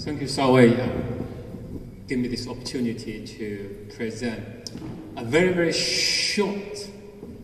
Thank you, Shaowei, um, give me this opportunity to present a very, very short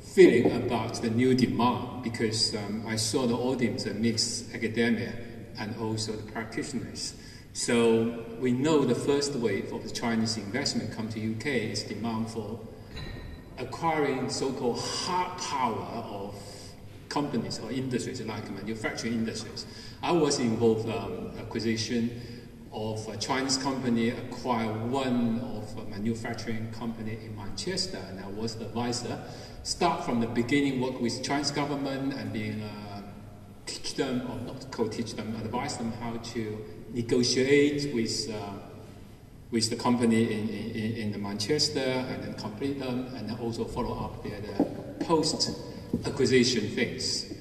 feeling about the new demand because um, I saw the audience a mix academia and also the practitioners. So we know the first wave of the Chinese investment come to UK is demand for acquiring so-called hard power of companies or industries like manufacturing industries. I was involved um, acquisition of a Chinese company acquire one of a manufacturing company in Manchester, and I was the advisor. Start from the beginning, work with Chinese government and being uh, teach them or not co-teach them, advise them how to negotiate with uh, with the company in, in, in Manchester and then complete them and then also follow up their the post acquisition things.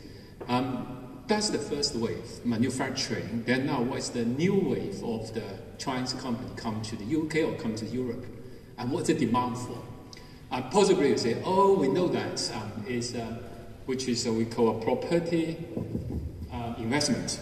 Um, that's the first wave, manufacturing. Then now what's the new wave of the Chinese company come to the UK or come to Europe? And what's the demand for? Uh, possibly you say, oh, we know that um, is, uh, which is uh, we call a property uh, investment.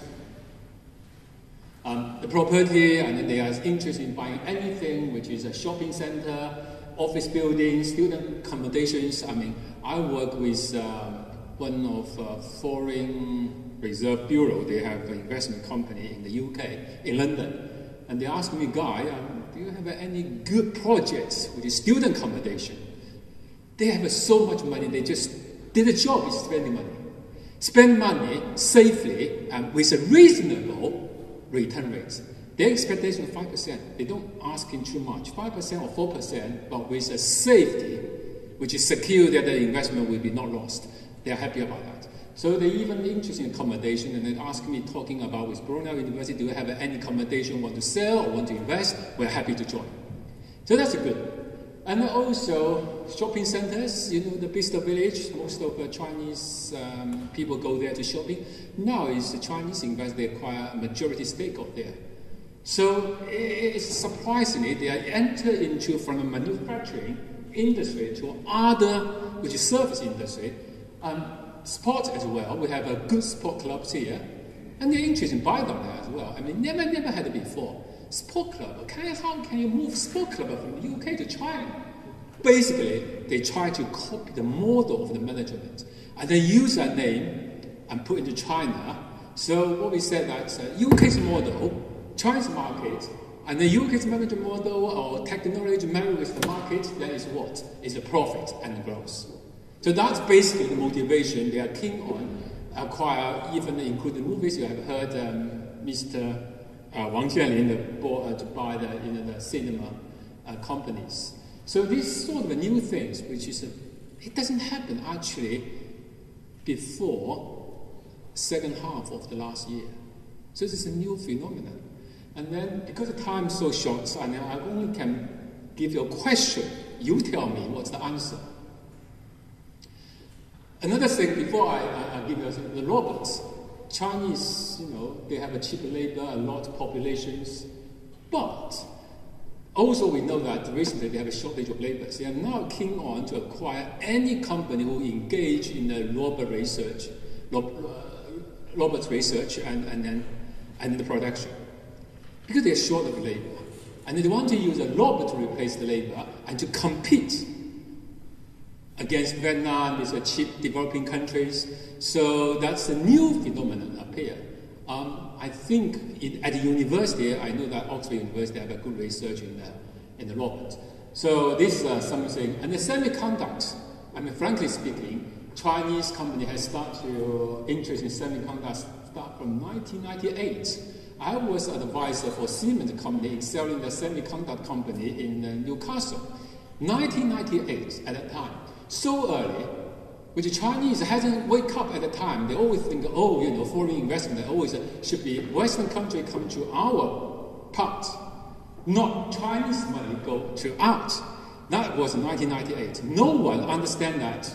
Um, the property, and they are interested in buying anything which is a shopping center, office buildings, student accommodations. I mean, I work with um, one of uh, foreign Reserve Bureau, they have an investment company in the UK, in London. And they asked me, Guy, um, do you have any good projects with student accommodation? They have so much money, they just did a job is spending money. Spend money safely and with a reasonable return rate. Their expectation is 5%. They don't ask in too much, 5% or 4%, but with a safety, which is secure that the investment will be not lost. They're happy about that. So they even interested in accommodation and they ask me talking about with Brunel University, do you have any accommodation want to sell or want to invest? We're happy to join. So that's good. And also shopping centers, you know, the Bicester Village, most of the Chinese um, people go there to shopping. Now is the Chinese investors, they acquire a majority stake of there. So it's surprisingly, they enter into from a manufacturing industry to other, which is service industry, um, sport as well. We have a good sport clubs here. And they're interested in buying them as well. I mean, never, never had it before. Sport club, can, how can you move sport club from the UK to China? Basically, they try to copy the model of the management and then use that name and put into China. So what we said that uh, UK's model, China's market, and the UK's management model or technology the market, that is what? Is the profit and the growth. So that's basically the motivation they are keen on acquire, even including movies. You have heard um, Mr. Uh, Wang Jianlin bought, uh, to buy the, you know, the cinema uh, companies. So these sort of new things, which is, a, it doesn't happen actually before second half of the last year. So this is a new phenomenon. And then because the time is so short, I, mean, I only can give you a question. You tell me what's the answer. Another thing, before I, I, I give you the robots, Chinese, you know, they have a cheap labor, a lot of populations, but also we know that recently they have a shortage of labor. They are now keen on to acquire any company who engage in the robot research, uh, robots research and, and, and, and the production. Because they are short of labor. And they want to use a robot to replace the labor and to compete against Vietnam, these are cheap developing countries. So that's a new phenomenon appear. Um, I think in, at the university, I know that Oxford University have a good research in the, in the robot. So this is uh, something, and the semiconductors, I mean, frankly speaking, Chinese company has started to interest in semiconductors start from 1998. I was advisor for Siemens company selling the semiconductor company in uh, Newcastle. 1998 at that time so early, which Chinese hasn't wake up at the time. They always think, oh, you know, foreign investment always should be Western country come to our part, not Chinese money go to out. That was 1998. No one understand that,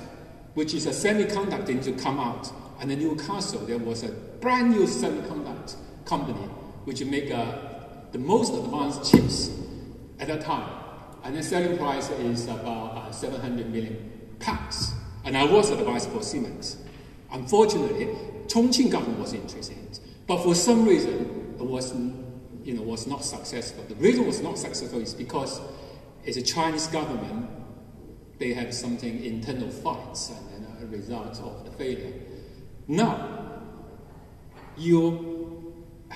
which is a semiconductor to come out. And in Newcastle, there was a brand new semiconductor company which make uh, the most advanced chips at that time. And the selling price is about uh, 700 million pounds. And I was advised for Siemens. Unfortunately, Chongqing government was interested. But for some reason, it was you know, was not successful. The reason it was not successful is because it's a Chinese government, they have something internal fights and, then a result of the failure. Now, you,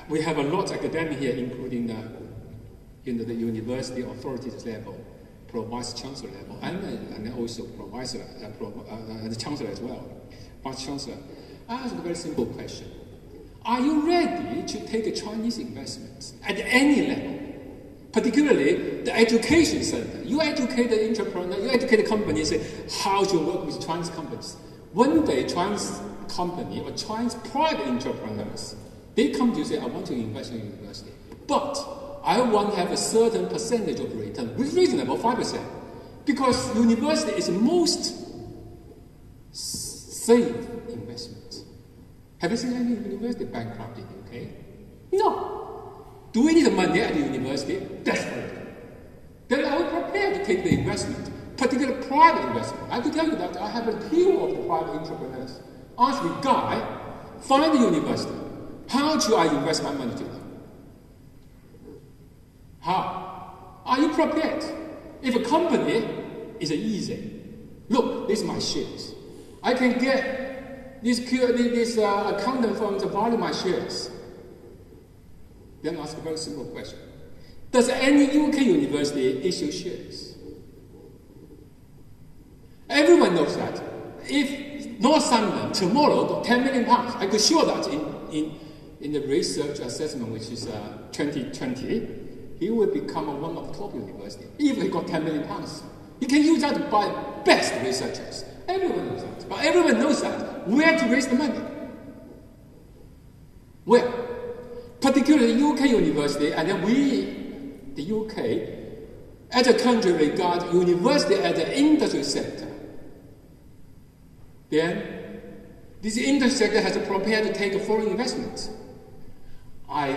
we have a lot of academic here, including the, you know, the university authorities level, pro vice chancellor level, and, and also pro vice, uh, pro, uh, the chancellor as well, vice chancellor. I ask a very simple question. Are you ready to take Chinese investment at any level? Particularly the education center. You educate the entrepreneur, you educate the company, say how to work with Chinese companies. One day, Chinese company or Chinese private entrepreneurs, they come to you say, I want to invest in university. But I want to have a certain percentage of return, which is reasonable, 5%. Because university is the most safe investment. Have you seen any university bankrupt in UK? No. Do we need the money at the university? Desperately. Then I will prepare to take the investment, particularly private investment. I could tell you that I have a few of the private entrepreneurs. Ask me, Guy, find the university. How do I invest my money to them? How? Are you prepared? If a company is easy, look, this is my shares. I can get this, this uh, accountant firm to value my shares. Then ask a very simple question. Does any UK university issue shares? Everyone knows that. If Northumberland tomorrow got 10 million pounds, I could show that in, in, in the research assessment, which is uh, 2020, he will become one of the top universities if he got 10 million pounds. He can use that to buy best researchers. Everyone knows that. But everyone knows that. Where to raise the money? Where? Particularly UK university, and then we, the UK, as a country regard university as an industry sector. Then, this industry sector has prepared to take foreign investment. I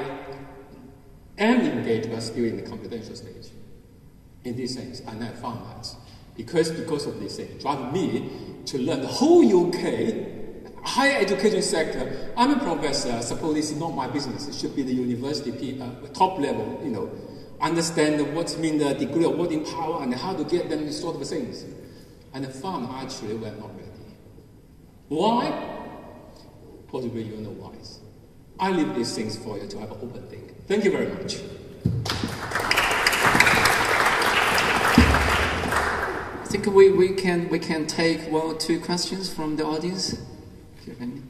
am engaged but still in the confidential stage in these things. And I found that because, because of this thing, drive me to learn the whole UK higher education sector. I'm a professor. Suppose this is not my business. It should be the university uh, top level, you know, understand what mean the degree of voting power and how to get them sort of things. And I found actually we're not ready. Why? Possibly you know why. I leave these things for you to have an open think. Thank you very much. I think we, we can we can take one or two questions from the audience. If you have any.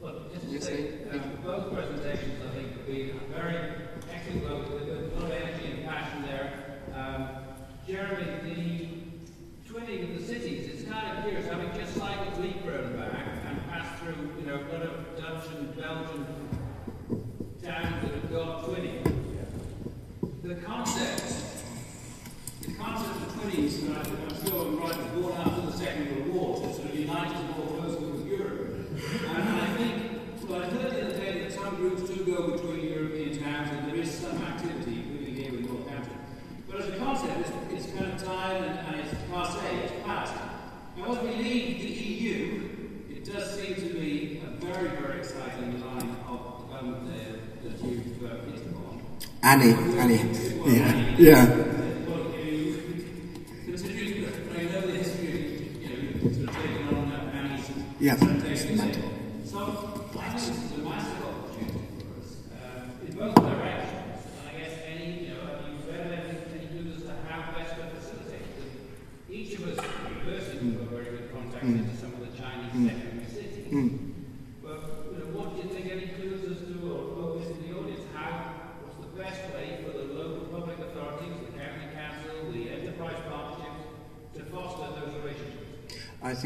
Well, just to say, um, both presentations I think have been very excellent. Well, a lot of energy and passion there. Um, Jeremy, the twinning of the cities, it's kind of curious, having just cycled Leekroon back and passed through, you know, a lot of Dutch and Belgian towns that have got twinning. The concept, the and I, I'm sure I'm right, born after the Second World War to sort of unite us more closely with Europe. And I think, well, I heard the other day that some groups do go between European towns and there is some activity, including here in Northampton. But as a concept, it's, it's kind of time and, and it's passe, it's past. Now, as we leave the EU, it does seem to be a very, very exciting line of development there that you've uh, hit upon. Annie, Annie, yeah, yeah. Best to facilitate? Because each of us university have got very good contacts into hmm. some of the Chinese hmm. secondary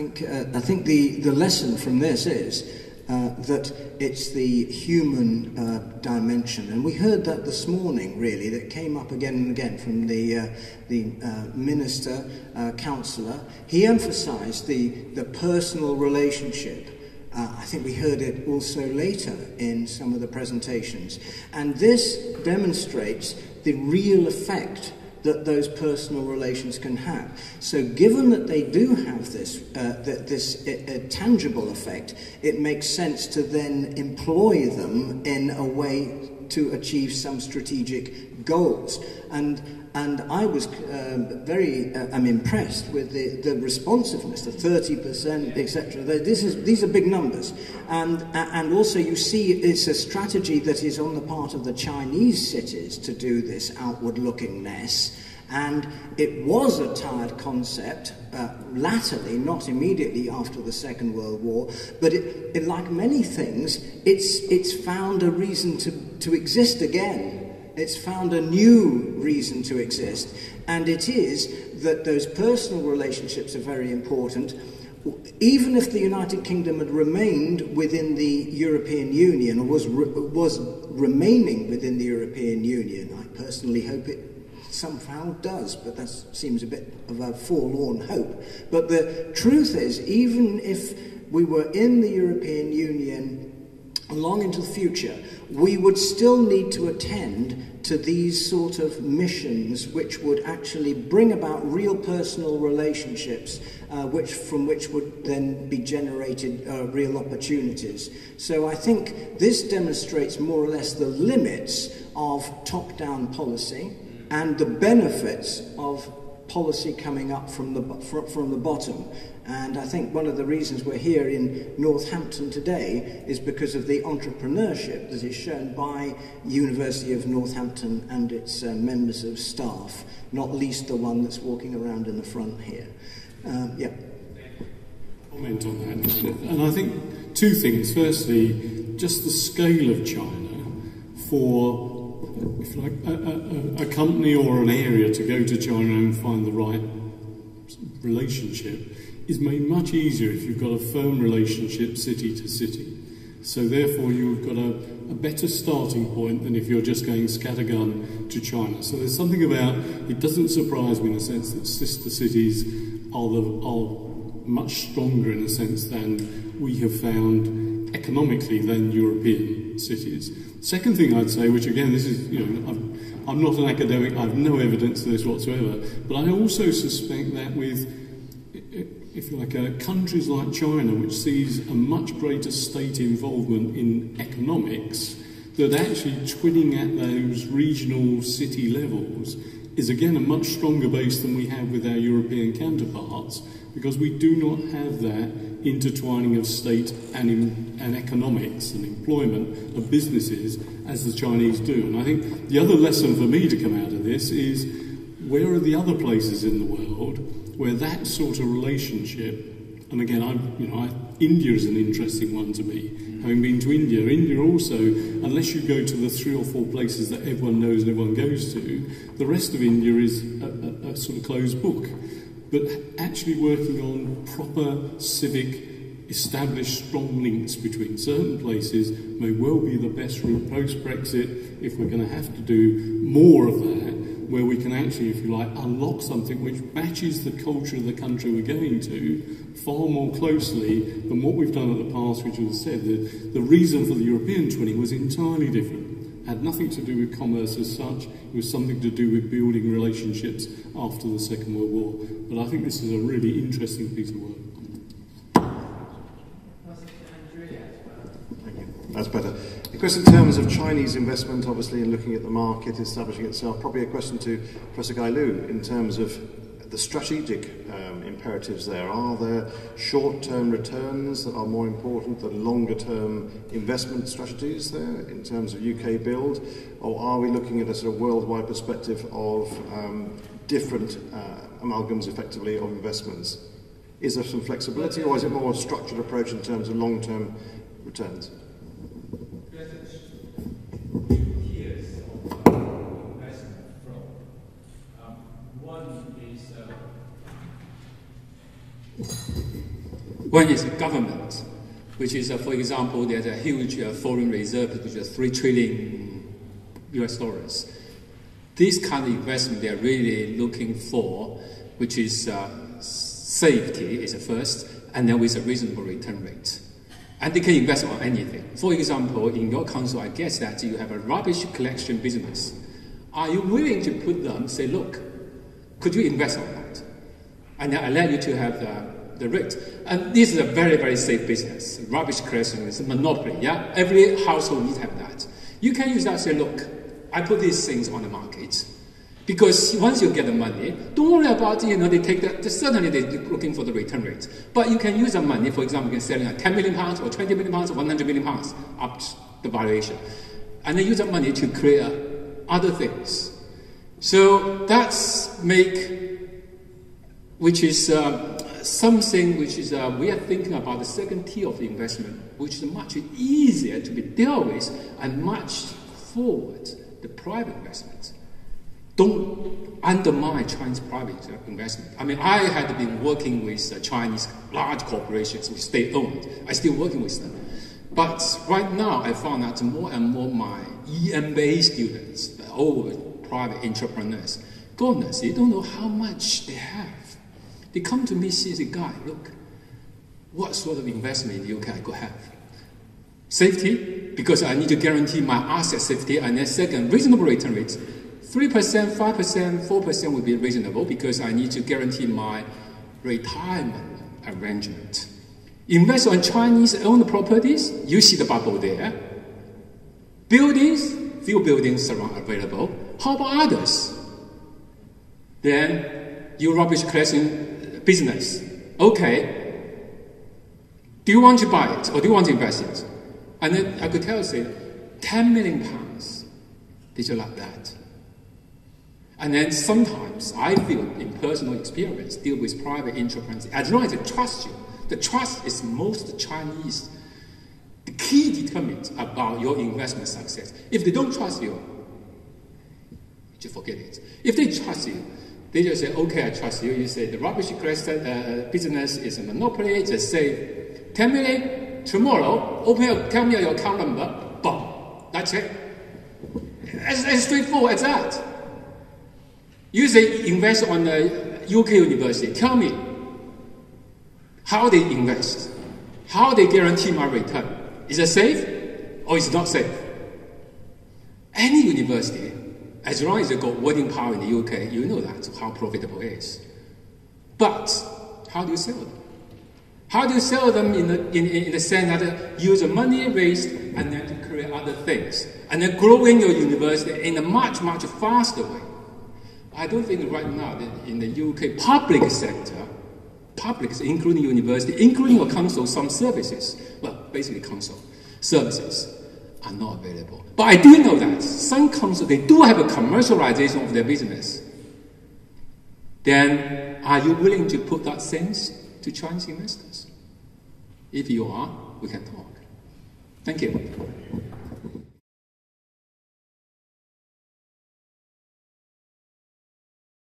think, uh, I think the, the lesson from this is uh, that it's the human uh, dimension. And we heard that this morning, really, that came up again and again from the, uh, the uh, minister, uh, councillor. He emphasized the, the personal relationship. Uh, I think we heard it also later in some of the presentations. And this demonstrates the real effect that those personal relations can have. So, given that they do have this, uh, this uh, tangible effect, it makes sense to then employ them in a way to achieve some strategic goals. And and I was um, very, uh, I'm impressed with the, the responsiveness, the 30%, etc. This is, these are big numbers. And, and also you see it's a strategy that is on the part of the Chinese cities to do this outward lookingness. And it was a tired concept uh, latterly, not immediately after the Second World War, but it, it, like many things, it's, it's found a reason to, to exist again it's found a new reason to exist, and it is that those personal relationships are very important. Even if the United Kingdom had remained within the European Union, or was, re- was remaining within the European Union, I personally hope it somehow does, but that seems a bit of a forlorn hope. But the truth is, even if we were in the European Union long into the future, we would still need to attend to these sort of missions which would actually bring about real personal relationships uh, which, from which would then be generated uh, real opportunities. So I think this demonstrates more or less the limits of top down policy and the benefits of policy coming up from the, from the bottom. And I think one of the reasons we're here in Northampton today is because of the entrepreneurship that is shown by University of Northampton and its uh, members of staff, not least the one that's walking around in the front here. Um, yeah. Comment on that. And I think two things. Firstly, just the scale of China for if like, a, a, a, company or an area to go to China and find the right relationship is made much easier if you've got a firm relationship city to city. So therefore you've got a, a better starting point than if you're just going scattergun to China. So there's something about, it doesn't surprise me in a sense that sister cities are, the, are much stronger in a sense than we have found economically than European cities. Second thing I'd say, which again, this is, you know, I'm, I'm not an academic, I have no evidence of this whatsoever, but I also suspect that with if you like, uh, countries like China, which sees a much greater state involvement in economics, that actually twinning at those regional city levels is again a much stronger base than we have with our European counterparts, because we do not have that intertwining of state and, in, and economics and employment of businesses as the Chinese do. And I think the other lesson for me to come out of this is where are the other places in the world where that sort of relationship and again, i you know, I, India is an interesting one to me. Having been to India, India also, unless you go to the three or four places that everyone knows and everyone goes to, the rest of India is a, a, a sort of closed book but actually working on proper civic established strong links between certain places may well be the best route post Brexit if we're going to have to do more of that, where we can actually, if you like, unlock something which matches the culture of the country we're going to far more closely than what we've done in the past, which was said the, the reason for the European twinning was entirely different had nothing to do with commerce as such. It was something to do with building relationships after the Second World War. But I think this is a really interesting piece of work. That's better. Question in terms of Chinese investment, obviously, in looking at the market, establishing itself, probably a question to Professor Guy Liu in terms of the strategic um, imperatives there? Are there short term returns that are more important than longer term investment strategies there in terms of UK build? Or are we looking at a sort of worldwide perspective of um, different uh, amalgams effectively of investments? Is there some flexibility or is it more a structured approach in terms of long term returns? One is government, which is, uh, for example, there's a huge uh, foreign reserve, which is 3 trillion US dollars. This kind of investment they're really looking for, which is uh, safety is a first, and then with a reasonable return rate. And they can invest on anything. For example, in your council, I guess that you have a rubbish collection business. Are you willing to put them, say, look, Could you invest on that? And then allow you to have the, the rate. And this is a very, very safe business. Rubbish collection is a monopoly. Yeah, every household needs to have that. You can use that and say, look, I put these things on the market. Because once you get the money, don't worry about, you know, they take that, certainly they're looking for the return rate. But you can use the money, for example, you can sell it at 10 million pounds or 20 million pounds or 100 million pounds up the valuation. And then use that money to create other things. So that's make, which is uh, something which is, uh, we are thinking about the second tier of investment, which is much easier to be dealt with and much forward the private investment don't undermine Chinese private investment. I mean, I had been working with uh, Chinese large corporations which state owned. I still working with them. But right now, I found that more and more my EMBA students, all private entrepreneurs, goodness, they don't know how much they have. They come to me, see the guy, look, what sort of investment you can I could have? Safety, because I need to guarantee my asset safety, and then second, reasonable return rates 3%, 5%, 4% would be reasonable because I need to guarantee my retirement arrangement. Invest on Chinese owned properties, you see the bubble there. Buildings, few buildings are available. How about others? Then you rubbish collection business. Okay. Do you want to buy it or do you want to invest it? And then I could tell you, say, 10 million pounds. Did you like that? And then sometimes I feel in personal experience, deal with private entrepreneurs, as long as they trust you, the trust is most Chinese, the key determinant about your investment success. If they don't trust you, you forget it. If they trust you, they just say, okay, I trust you. You say the rubbish uh, business is a monopoly, just say 10 million, tomorrow, open your, tell me your account number, boom, that's it. As, as straightforward as that. You say invest on the UK university. Tell me how they invest, how they guarantee my return. Is it safe or is it not safe? Any university, as long as they got voting power in the UK, you know that how profitable it is. But how do you sell them? How do you sell them in the, in, in the sense that use the money raised and then to create other things and then growing your university in a much, much faster way? I don't think right now in the UK public sector, public, including university, including a council, some services, well, basically council services are not available. But I do know that some councils, they do have a commercialization of their business. Then are you willing to put that sense to Chinese investors? If you are, we can talk. Thank you.